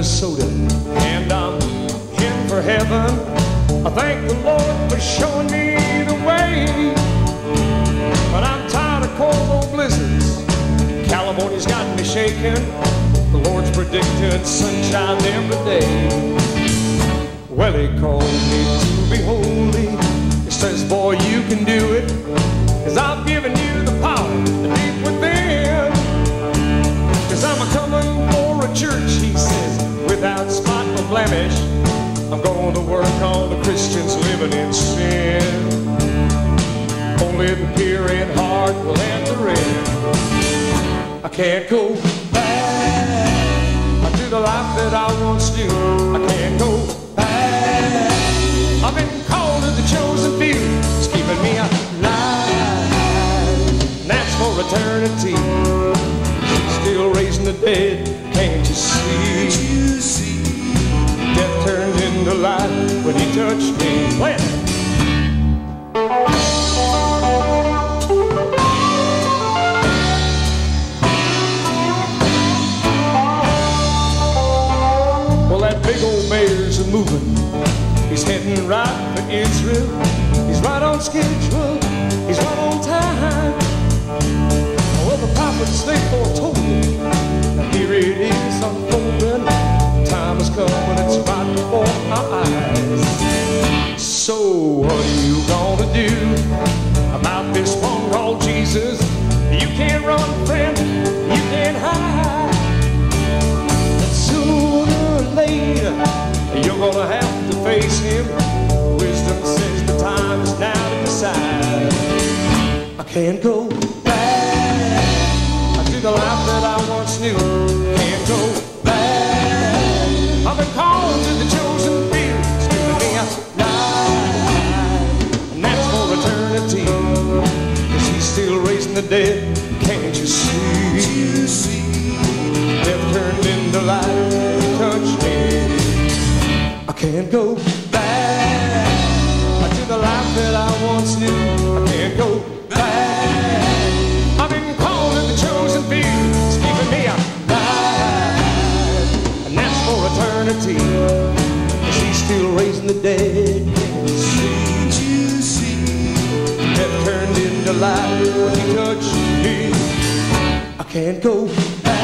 Minnesota, and I'm in for heaven. I thank the Lord for showing me the way. But I'm tired of cold old blizzards. California's got me shaking. The Lord's predicted sunshine every day. Well, he called me to be holy. He says, boy, you can do blemish. I'm going to work on the Christians living in sin. Only the pure in heart will enter in. I can't go back to the life that I once knew. I can't go back. I've been called to the chosen few. It's keeping me alive. And that's for eternity. Still raising the dead. When me. Play it. Well, that big old mayor's a moving. He's heading right for Israel. He's right on schedule. He's right on time. Well, the prophets they So what are you gonna do about this one called Jesus? You can't run, friend. You can't hide. But sooner or later, you're gonna have to face him. Wisdom says the time is now to decide. I can't go back to the life that I once knew. Can't go the dead. Can't you see? Death turned into life. Touched me. I can't go back to the life that I once knew. I can't go back. I've been called the chosen few. It's keeping me alive, and that's for eternity. Cause he's still raising the dead. can't go back.